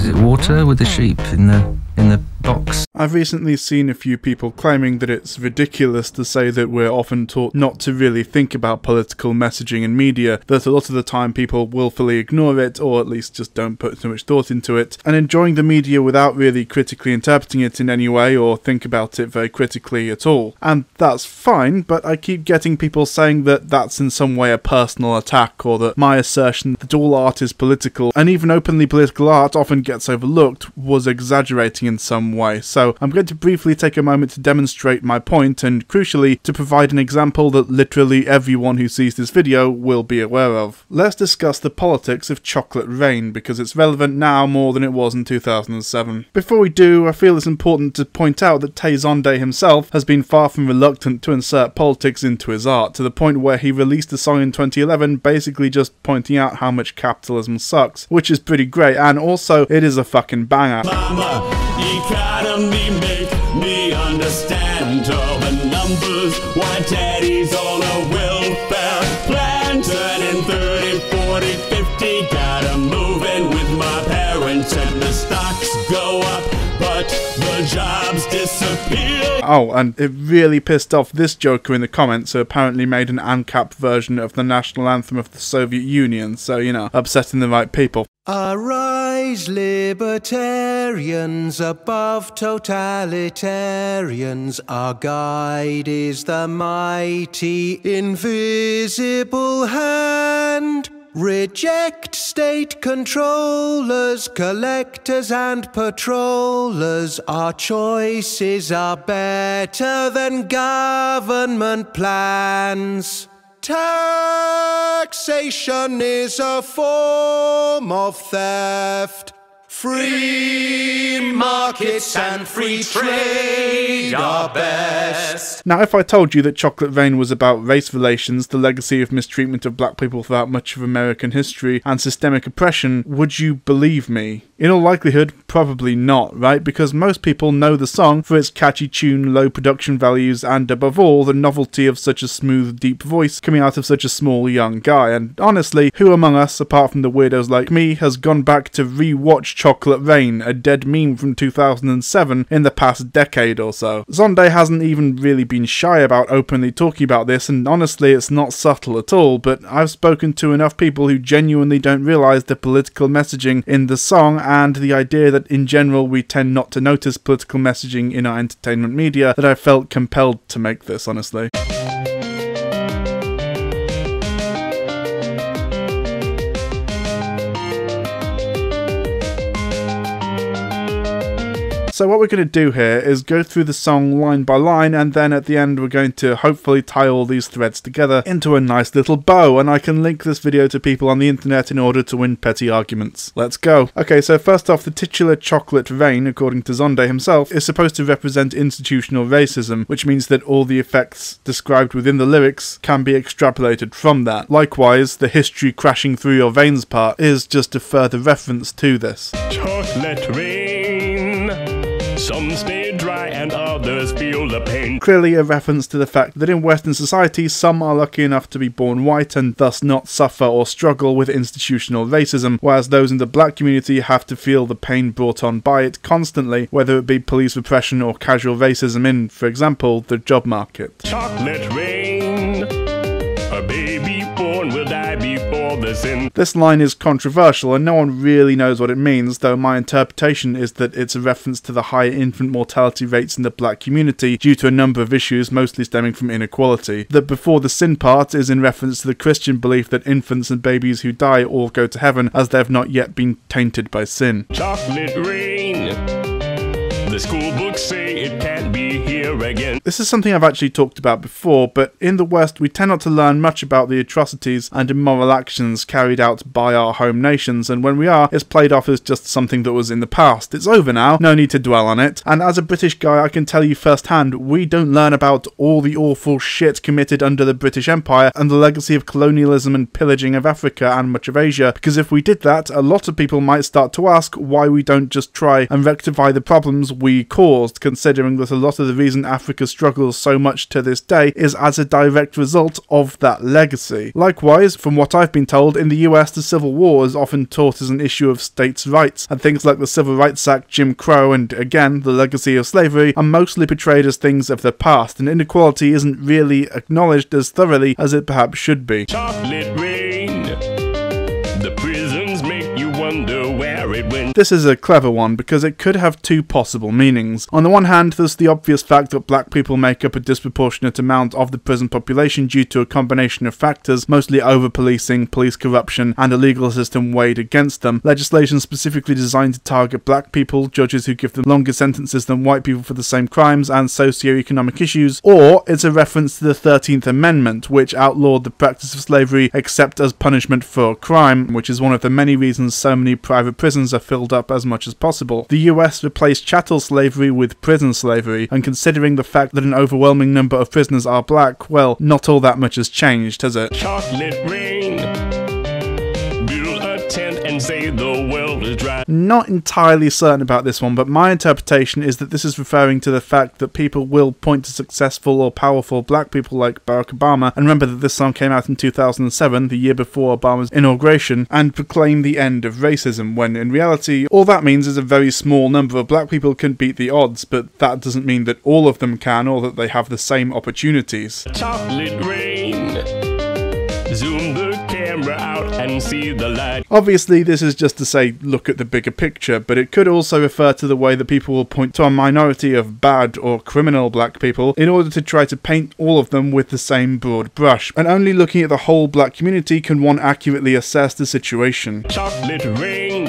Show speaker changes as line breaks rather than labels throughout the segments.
is it water with the sheep in the in the
I've recently seen a few people claiming that it's ridiculous to say that we're often taught not to really think about political messaging in media, that a lot of the time people willfully ignore it, or at least just don't put too much thought into it, and enjoying the media without really critically interpreting it in any way or think about it very critically at all. And that's fine, but I keep getting people saying that that's in some way a personal attack, or that my assertion that all art is political, and even openly political art often gets overlooked, was exaggerating in some way. So I'm going to briefly take a moment to demonstrate my point and crucially to provide an example that literally everyone who sees this video will be aware of. Let's discuss the politics of Chocolate Rain because it's relevant now more than it was in 2007. Before we do, I feel it's important to point out that Tay Zonday himself has been far from reluctant to insert politics into his art to the point where he released a song in 2011 basically just pointing out how much capitalism sucks, which is pretty great and also it is a fucking banger. Mama economy make me understand all the numbers. Why daddy's Oh, and it really pissed off this joker in the comments who apparently made an ANCAP version of the national anthem of the Soviet Union, so, you know, upsetting the right people.
Arise, libertarians above totalitarians. Our guide is the mighty invisible hand. Reject state controllers, collectors, and patrollers. Our choices are better than government plans. Taxation is a form of theft. Free markets and free trade are best.
Now, if I told you that Chocolate Rain was about race relations, the legacy of mistreatment of black people throughout much of American history, and systemic oppression, would you believe me? In all likelihood, probably not, right? Because most people know the song for its catchy tune, low production values, and above all, the novelty of such a smooth, deep voice coming out of such a small, young guy. And honestly, who among us, apart from the weirdos like me, has gone back to re-watch Chocolate Rain, a dead meme from 2007, in the past decade or so? Zonday hasn't even really been shy about openly talking about this, and honestly, it's not subtle at all, but I've spoken to enough people who genuinely don't realise the political messaging in the song and the idea that in general we tend not to notice political messaging in our entertainment media that I felt compelled to make this, honestly. So what we're going to do here is go through the song line by line and then at the end we're going to hopefully tie all these threads together into a nice little bow and I can link this video to people on the internet in order to win petty arguments. Let's go. Okay, so first off, the titular chocolate rain, according to Zonday himself, is supposed to represent institutional racism, which means that all the effects described within the lyrics can be extrapolated from that. Likewise, the history crashing through your veins part is just a further reference to this. Chocolate rain some stay dry and others feel the pain. Clearly a reference to the fact that in Western society some are lucky enough to be born white and thus not suffer or struggle with institutional racism, whereas those in the black community have to feel the pain brought on by it constantly, whether it be police repression or casual racism in, for example, the job market. Chocolate rain, a baby born will die before sin. This line is controversial and no one really knows what it means, though my interpretation is that it's a reference to the high infant mortality rates in the black community due to a number of issues, mostly stemming from inequality. That before the sin part is in reference to the Christian belief that infants and babies who die all go to heaven as they have not yet been tainted by sin. Chocolate rain. The school books say it can't be here again. This is something I've actually talked about before, but in the West we tend not to learn much about the atrocities and immoral actions carried out by our home nations, and when we are, it's played off as just something that was in the past. It's over now, no need to dwell on it, and as a British guy I can tell you firsthand, we don't learn about all the awful shit committed under the British Empire and the legacy of colonialism and pillaging of Africa and much of Asia, because if we did that, a lot of people might start to ask why we don't just try and rectify the problems we caused, considering that that a lot of the reason Africa struggles so much to this day is as a direct result of that legacy. Likewise, from what I've been told, in the US the Civil War is often taught as an issue of states' rights, and things like the Civil Rights Act, Jim Crow, and again, the legacy of slavery are mostly portrayed as things of the past, and inequality isn't really acknowledged as thoroughly as it perhaps should be.
Chocolate rain. The prisons make you wonder.
This is a clever one because it could have two possible meanings. On the one hand, there's the obvious fact that black people make up a disproportionate amount of the prison population due to a combination of factors, mostly over policing, police corruption, and a legal system weighed against them. Legislation specifically designed to target black people, judges who give them longer sentences than white people for the same crimes, and socio-economic issues, or it's a reference to the 13th Amendment, which outlawed the practice of slavery except as punishment for crime, which is one of the many reasons so many private prisons are filled up as much as possible. The US replaced chattel slavery with prison slavery, and considering the fact that an overwhelming number of prisoners are black, well, not all that much has changed, has it?
Chocolate rain. Build a tent and say the dry.
Not entirely certain about this one, but my interpretation is that this is referring to the fact that people will point to successful or powerful black people like Barack Obama, and remember that this song came out in 2007, the year before Obama's inauguration, and proclaim the end of racism, when in reality, all that means is a very small number of black people can beat the odds, but that doesn't mean that all of them can or that they have the same opportunities.
Chocolate rain. And see the light.
Obviously, this is just to say, look at the bigger picture, but it could also refer to the way that people will point to a minority of bad or criminal black people in order to try to paint all of them with the same broad brush. And only looking at the whole black community can one accurately assess the situation.
Chocolate rain.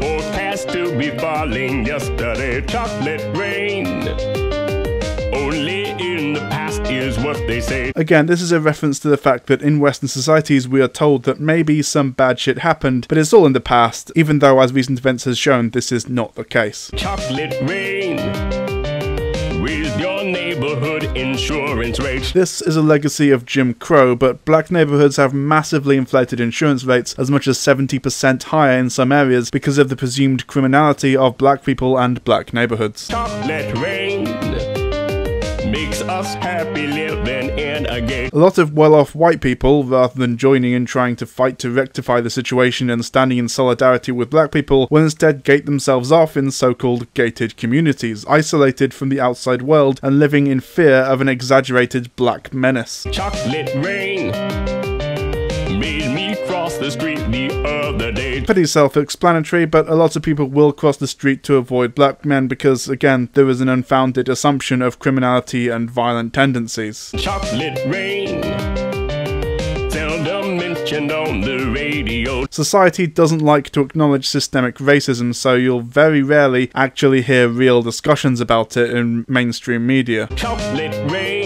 Forecast to be falling yesterday. Chocolate rain. They say.
Again, this is a reference to the fact that in Western societies we are told that maybe some bad shit happened, but it's all in the past, even though, as recent events has shown, this is not the case.
Chocolate rain. Your neighborhood insurance rates.
This is a legacy of Jim Crow, but black neighborhoods have massively inflated insurance rates, as much as 70% higher in some areas, because of the presumed criminality of black people and black neighborhoods.
Chocolate rain. Us happy living in a gate.
A lot of well off white people, rather than joining in trying to fight to rectify the situation and standing in solidarity with black people, will instead gate themselves off in so called gated communities, isolated from the outside world and living in fear of an exaggerated black menace.
Chocolate rain. The street the other day.
Pretty self explanatory, but a lot of people will cross the street to avoid black men because, again, there is an unfounded assumption of criminality and violent tendencies.
Chocolate rain. Seldom mentioned on the radio.
Society doesn't like to acknowledge systemic racism, so you'll very rarely actually hear real discussions about it in mainstream media.
Chocolate rain.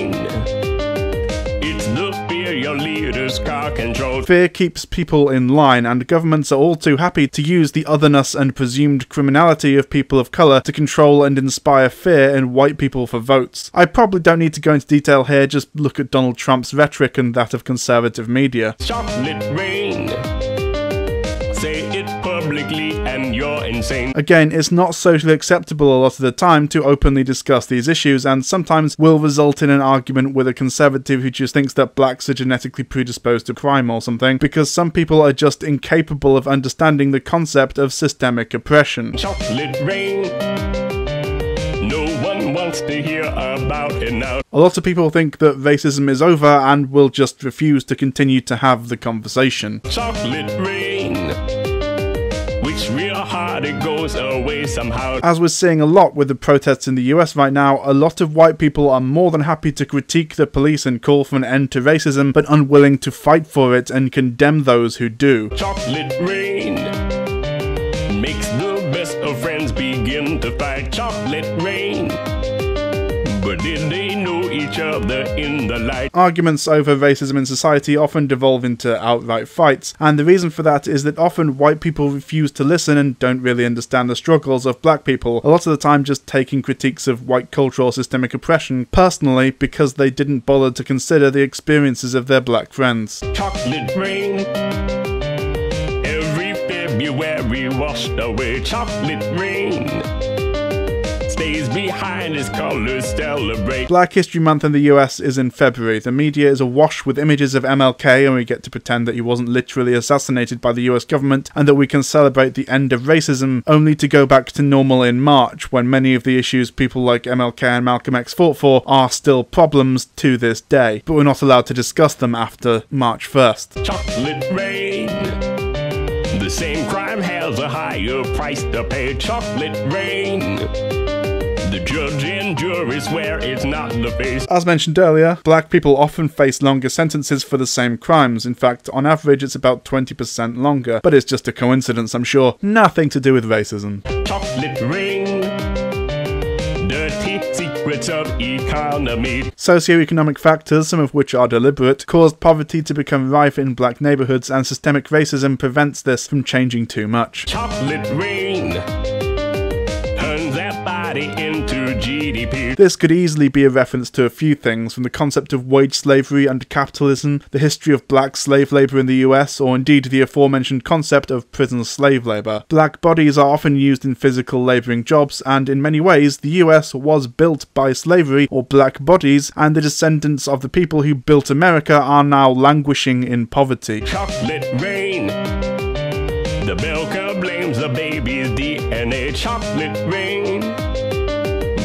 Leaders car control.
Fear keeps people in line, and governments are all too happy to use the otherness and presumed criminality of people of colour to control and inspire fear in white people for votes. I probably don't need to go into detail here, just look at Donald Trump's rhetoric and that of conservative media.
Chocolate rain. Publicly and you're insane.
Again, it's not socially acceptable a lot of the time to openly discuss these issues, and sometimes will result in an argument with a conservative who just thinks that blacks are genetically predisposed to crime or something, because some people are just incapable of understanding the concept of systemic oppression.
Chocolate rain. No one wants to hear about it now.
A lot of people think that racism is over and will just refuse to continue to have the conversation.
Chocolate rain. Which real hard it goes away somehow.
As we're seeing a lot with the protests in the US right now, a lot of white people are more than happy to critique the police and call for an end to racism, but unwilling to fight for it and condemn those who do.
Chocolate rain. Makes the best of friends begin to fight. Chocolate rain. But did they know each other in the light?
Arguments over racism in society often devolve into outright fights, and the reason for that is that often white people refuse to listen and don't really understand the struggles of black people, a lot of the time just taking critiques of white cultural systemic oppression personally because they didn't bother to consider the experiences of their black friends.
Chocolate rain. Every February washed away. Chocolate rain. Behind his celebrate.
Black History Month in the US is in February. The media is awash with images of MLK, and we get to pretend that he wasn't literally assassinated by the US government, and that we can celebrate the end of racism, only to go back to normal in March, when many of the issues people like MLK and Malcolm X fought for are still problems to this day. But we're not allowed to discuss them after March 1st.
Chocolate rain. The same crime has a higher price to pay. Chocolate rain. The judge and jury swear it's not the face.
As mentioned earlier, black people often face longer sentences for the same crimes. In fact, on average, it's about 20% longer. But it's just a coincidence, I'm sure. Nothing to do with racism.
Chocolate rain. Dirty secrets of economy.
Socioeconomic factors, some of which are deliberate, caused poverty to become rife in black neighborhoods, and systemic racism prevents this from changing too much.
Chocolate rain. Into GDP.
This could easily be a reference to a few things, from the concept of wage slavery under capitalism, the history of black slave labour in the US, or indeed the aforementioned concept of prison slave labour. Black bodies are often used in physical labouring jobs, and in many ways, the US was built by slavery or black bodies, and the descendants of the people who built America are now languishing in poverty.
Chocolate rain. The bell curve uh, blames the baby's DNA. Chocolate rain.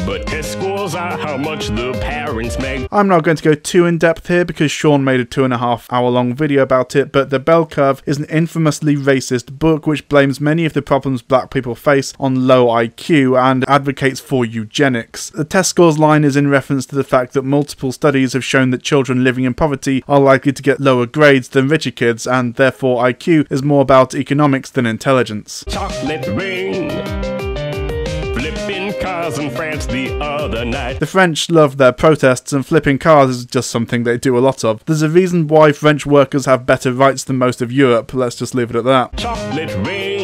But test scores are how much the parents make.
I'm not going to go too in depth here because Shaun made a two and a half hour long video about it, but The Bell Curve is an infamously racist book which blames many of the problems black people face on low IQ and advocates for eugenics. The test scores line is in reference to the fact that multiple studies have shown that children living in poverty are likely to get lower grades than richer kids, and therefore IQ is more about economics than intelligence.
Chocolate rain. Cars in France the other night.
The French love their protests, and flipping cars is just something they do a lot of. There's a reason why French workers have better rights than most of Europe, let's just leave it at that.
Chocolate rain.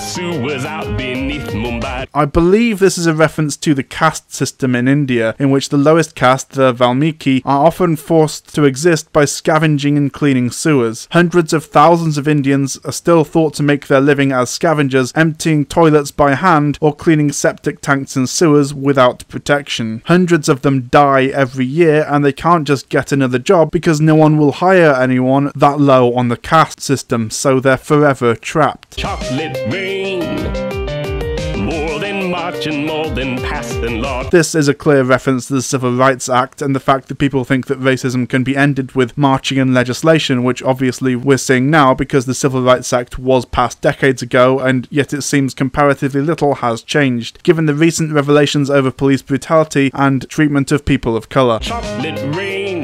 Cleans the sewers out beneath Mumbai.
I believe this is a reference to the caste system in India, in which the lowest caste, the Valmiki, are often forced to exist by scavenging and cleaning sewers. Hundreds of thousands of Indians are still thought to make their living as scavengers, emptying toilets by hand or cleaning septic tanks and sewers without protection. Hundreds of them die every year, and they can't just get another job because no one will hire anyone that low on the caste system, so they're forever trapped.
Chocolate rain. More than marching, more than passing law.
This is a clear reference to the Civil Rights Act and the fact that people think that racism can be ended with marching and legislation, which obviously we're seeing now because the Civil Rights Act was passed decades ago and yet it seems comparatively little has changed, given the recent revelations over police brutality and treatment of people of colour.
Chocolate rain.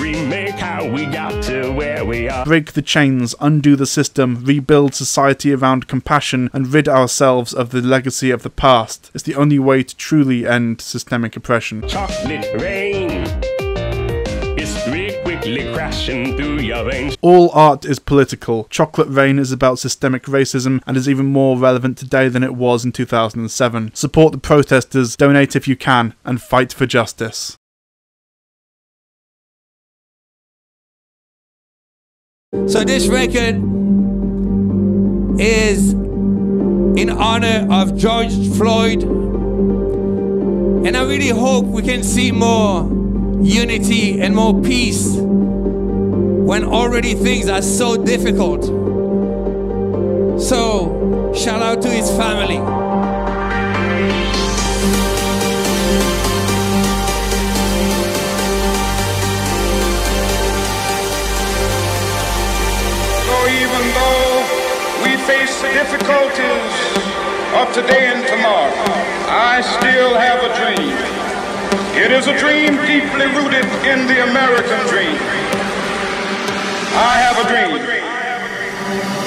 Remake how we got to where we are.
Break the chains, undo the system, rebuild society around compassion, and rid ourselves of the legacy of the past. It's the only way to truly end systemic oppression.
Chocolate rain. Crashing through your veins.
All art is political. Chocolate Rain is about systemic racism and is even more relevant today than it was in 2007. Support the protesters, donate if you can, and fight for justice.
So this record is in honor of George Floyd. And I really hope we can see more unity and more peace when already things are so difficult. So, shout out to his family.
Face difficulties of today and tomorrow, I still have a dream. It is a dream deeply rooted in the American dream. I have a dream